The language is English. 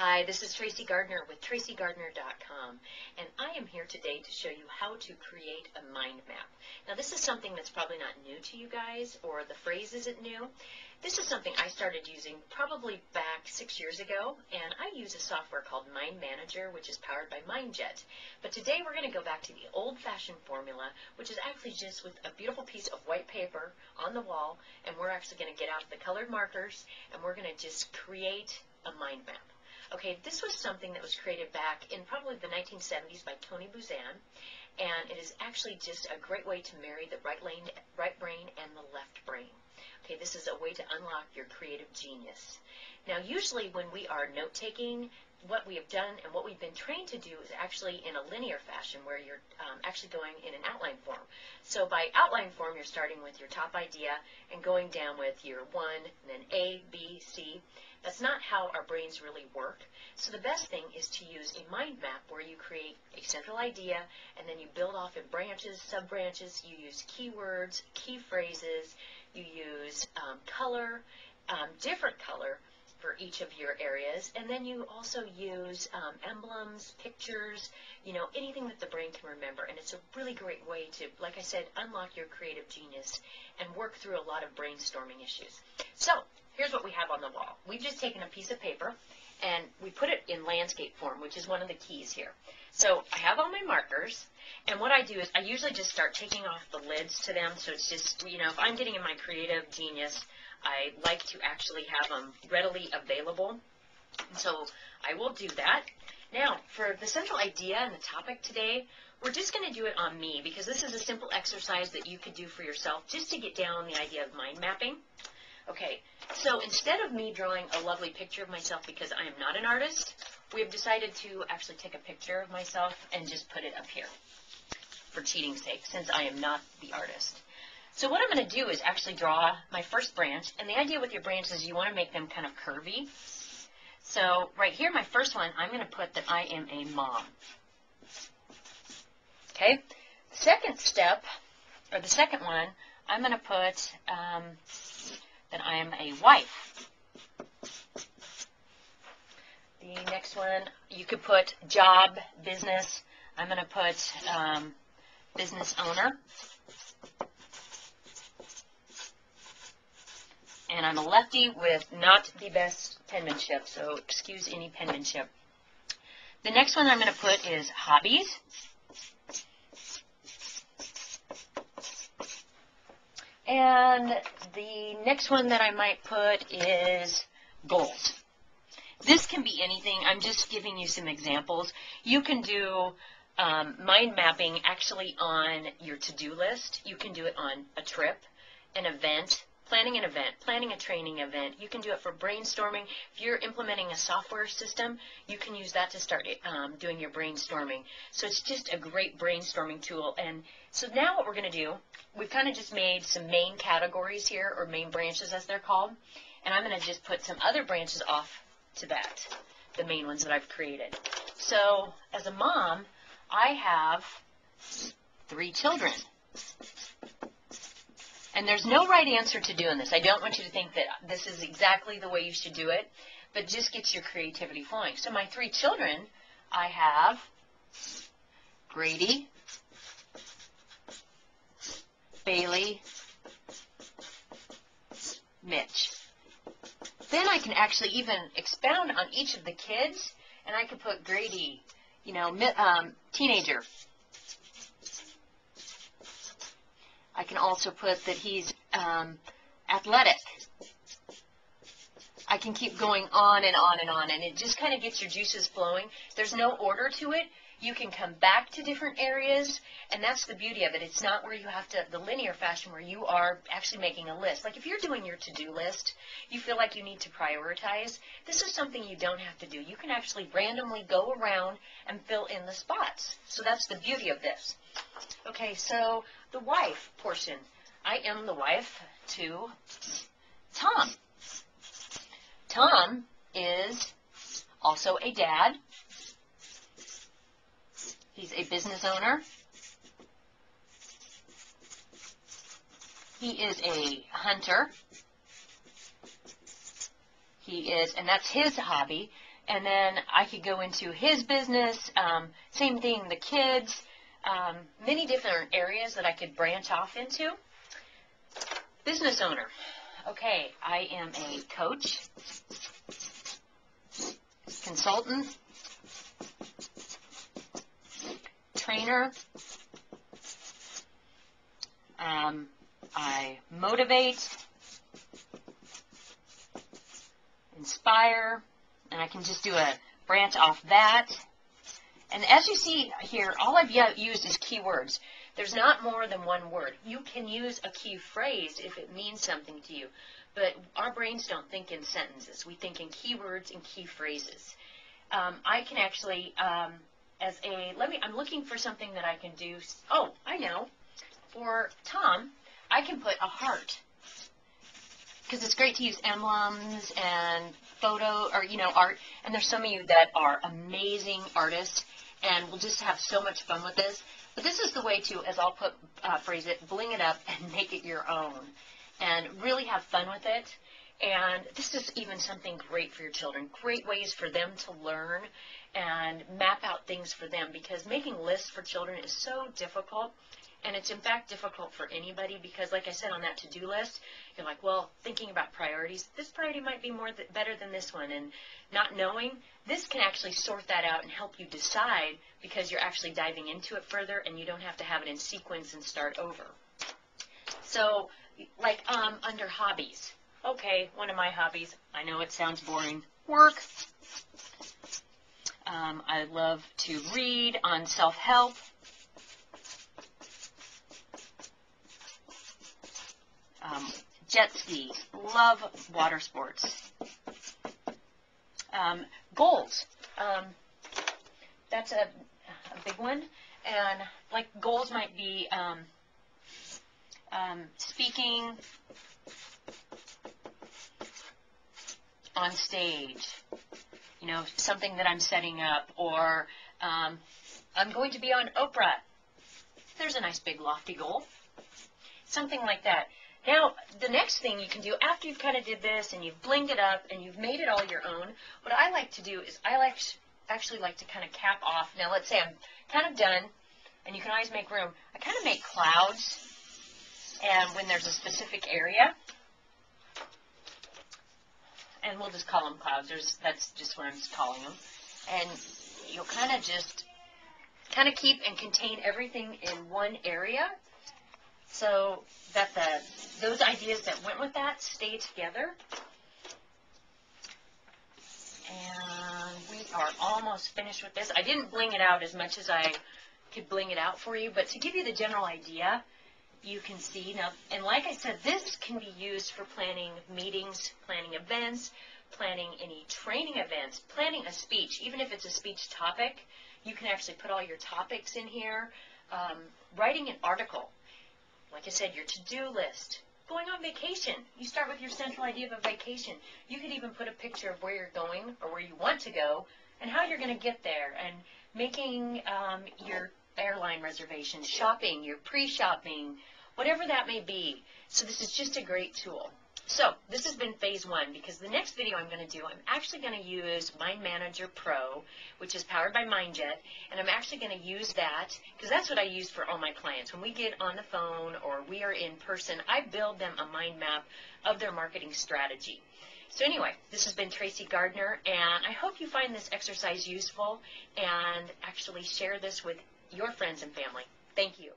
Hi, this is Tracy Gardner with tracygardner.com and I am here today to show you how to create a mind map. Now this is something that's probably not new to you guys or the phrase isn't new. This is something I started using probably back six years ago and I use a software called Mind Manager which is powered by MindJet. But today we're going to go back to the old-fashioned formula which is actually just with a beautiful piece of white paper on the wall and we're actually going to get out the colored markers and we're going to just create a mind map. Okay, this was something that was created back in probably the 1970s by Tony Buzan, and it is actually just a great way to marry the right, lane, right brain and the left brain. Okay, this is a way to unlock your creative genius. Now, usually when we are note-taking, what we have done and what we've been trained to do is actually in a linear fashion where you're um, actually going in an outline form. So by outline form, you're starting with your top idea and going down with your one, and then A, B, C. That's not how our brains really work. So the best thing is to use a mind map where you create a central idea and then you build off in branches, sub-branches. You use keywords, key phrases. You use um, color, um, different color for each of your areas. And then you also use um, emblems, pictures, you know, anything that the brain can remember. And it's a really great way to, like I said, unlock your creative genius and work through a lot of brainstorming issues. So here's what we have on the wall. We've just taken a piece of paper and we put it in landscape form, which is one of the keys here. So I have all my markers, and what I do is I usually just start taking off the lids to them, so it's just, you know, if I'm getting in my creative genius, I like to actually have them readily available. So I will do that. Now, for the central idea and the topic today, we're just going to do it on me because this is a simple exercise that you could do for yourself just to get down the idea of mind mapping. Okay, so instead of me drawing a lovely picture of myself because I am not an artist, we have decided to actually take a picture of myself and just put it up here for cheating's sake since I am not the artist. So what I'm going to do is actually draw my first branch, and the idea with your branches is you want to make them kind of curvy. So right here, my first one, I'm going to put that I am a mom. Okay? Second step, or the second one, I'm going to put um, that I am a wife. The next one, you could put job, business. I'm going to put um, business owner. And I'm a lefty with not the best penmanship, so excuse any penmanship. The next one I'm going to put is hobbies. And the next one that I might put is goals. This can be anything. I'm just giving you some examples. You can do um, mind mapping actually on your to-do list. You can do it on a trip, an event, planning an event, planning a training event. You can do it for brainstorming. If you're implementing a software system, you can use that to start um, doing your brainstorming. So it's just a great brainstorming tool. And so now what we're going to do, we've kind of just made some main categories here, or main branches as they're called. And I'm going to just put some other branches off to that, the main ones that I've created. So as a mom, I have three children. And there's no right answer to doing this. I don't want you to think that this is exactly the way you should do it, but just get your creativity flowing. So my three children, I have Grady, Bailey, Mitch. Then I can actually even expound on each of the kids, and I could put Grady, you know, um, teenager, I can also put that he's um, athletic. I can keep going on and on and on, and it just kind of gets your juices flowing. There's no order to it. You can come back to different areas, and that's the beauty of it. It's not where you have to, the linear fashion where you are actually making a list. Like if you're doing your to-do list, you feel like you need to prioritize, this is something you don't have to do. You can actually randomly go around and fill in the spots. So that's the beauty of this. Okay, so the wife portion. I am the wife to Tom. Tom is also a dad. He's a business owner. He is a hunter. He is, and that's his hobby. and then I could go into his business, um, same thing, the kids, um, many different areas that I could branch off into. Business owner. Okay, I am a coach, consultant, trainer. Um, I motivate, inspire, and I can just do a branch off that. And as you see here, all I've used is keywords. There's not more than one word. You can use a key phrase if it means something to you, but our brains don't think in sentences. We think in keywords and key phrases. Um, I can actually, um, as a, let me, I'm looking for something that I can do. Oh, I know. For Tom, I can put a heart because it's great to use emblems and photo or you know art. And there's some of you that are amazing artists and we'll just have so much fun with this. But this is the way to as I'll put uh, phrase it bling it up and make it your own and really have fun with it. And this is even something great for your children great ways for them to learn and map out things for them because making lists for children is so difficult and it's in fact difficult for anybody because, like I said, on that to-do list, you're like, well, thinking about priorities, this priority might be more th- better than this one, and not knowing, this can actually sort that out and help you decide because you're actually diving into it further, and you don't have to have it in sequence and start over. So, like um, under hobbies, okay, one of my hobbies. I know it sounds boring. Work. Um, I love to read on self-help. um, jet ski, love water sports. Um, goals, um, that's a, a, big one. And like goals might be um, um, speaking on stage, you know, something that I'm setting up, or um, I'm going to be on Oprah. There's a nice big lofty goal. Something like that. Next thing you can do after you've kind of did this and you've blinged it up and you've made it all your own, what I like to do is I like actually like to kind of cap off. Now, let's say I'm kind of done, and you can always make room. I kind of make clouds, and when there's a specific area, and we'll just call them clouds. There's, that's just what I'm just calling them. And you'll kind of just kind of keep and contain everything in one area so that the those ideas that went with that stay together. And we are almost finished with this. I didn't bling it out as much as I could bling it out for you, but to give you the general idea, you can see now, and like I said, this can be used for planning meetings, planning events, planning any training events, planning a speech, even if it's a speech topic, you can actually put all your topics in here, um, writing an article, like I said, your to-do list. Going on vacation. You start with your central idea of a vacation. You could even put a picture of where you're going or where you want to go and how you're going to get there and making um, your airline reservations, shopping, your pre-shopping, whatever that may be. So this is just a great tool. So this has been phase one because the next video I'm going to do, I'm actually going to use Mind Manager Pro, which is powered by MindJet, and I'm actually going to use that because that's what I use for all my clients. When we get on the phone or we are in person, I build them a mind map of their marketing strategy. So anyway, this has been Tracy Gardner, and I hope you find this exercise useful and actually share this with your friends and family. Thank you.